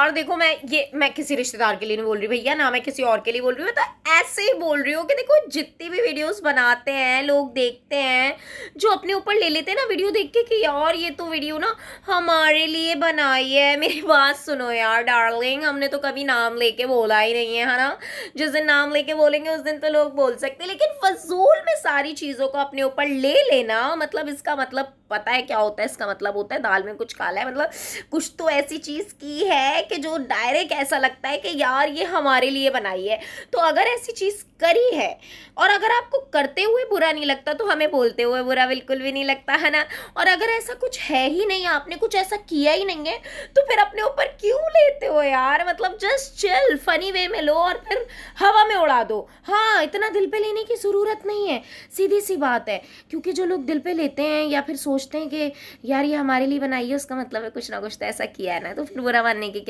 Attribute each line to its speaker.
Speaker 1: और देखो मैं ये, मैं किसी रिश्तेदार के लिए नहीं बोल रही, भैया, ना मैं किसी और के लिए बोल रही हूँ तो ऐसे ही बोल रही हूँ कि देखो, जितनी भी वीडियोस बनाते हैं, लोग देखते हैं, जो अपने ऊपर ले लेते हैं ना वीडियो देख के कि यार, ये तो वीडियो ना हमारे लिए बनाई है। मेरी बात सुनो यार डार्लिंग हमने तो कभी नाम लेके बोला ही नहीं है है ना? जिस दिन नाम लेके बोलेंगे, उस दिन तो लोग बोल सकते लेकिन फजूल में सारी चीज़ों को अपने ऊपर ले लेना मतलब इसका मतलब पता है क्या होता है, इसका मतलब होता है दाल में कुछ काला है मतलब कुछ तो ऐसी चीज़ की है कि जो डायरेक्ट ऐसा लगता है कि यार, ये हमारे लिए बनाई है। तो अगर ऐसी चीज़ करी है। और अगर आपको करते हुए बुरा नहीं लगता तो हमें बोलते हुए बुरा बिल्कुल भी नहीं लगता, है ना? और अगर ऐसा कुछ है ही नहीं, आपने कुछ ऐसा किया ही नहीं है तो फिर अपने ऊपर क्यों लेते हो यार? मतलब जस्ट चिल फनी वे में लो और फिर हवा में उड़ा दो। हाँ इतना दिल पे लेने की ज़रूरत नहीं है। सीधी सी बात है, क्योंकि जो लोग दिल पे लेते हैं या फिर सोचते हैं कि, यार, ये हमारे लिए बनाई है, उसका मतलब है कुछ ना कुछ तो ऐसा किया है ना तो फिर बुरा मानने की